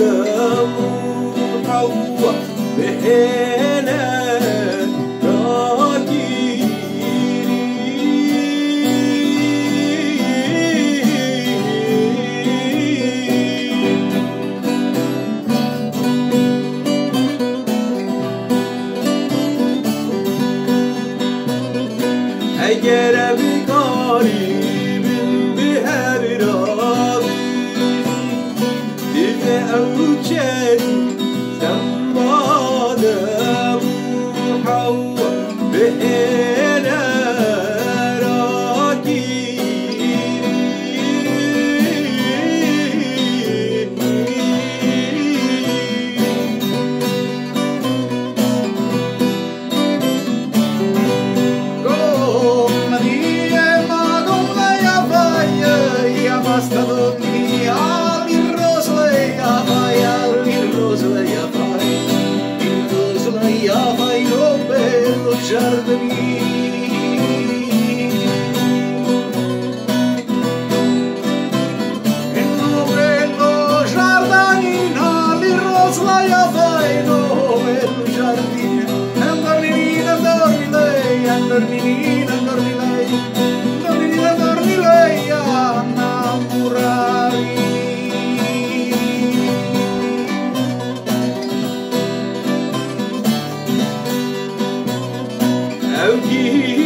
آدم وحواء بحنا أجرب قاري hastalık ya bir ah, rozla yapay ya ah, bir rozla yapay bir rozla yapay o bello giardini. Giardino, bello giardino. 一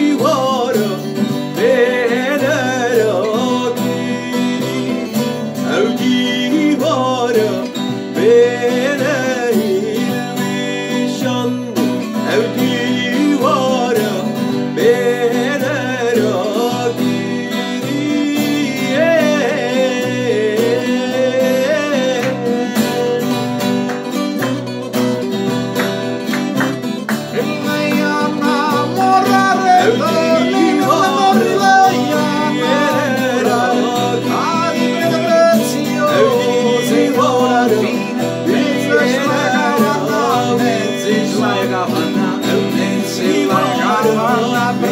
Para lá,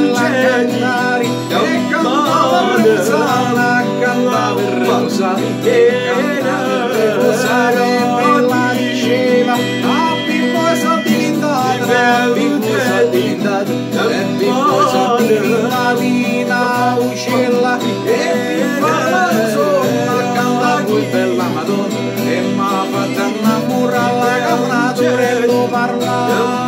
Parla.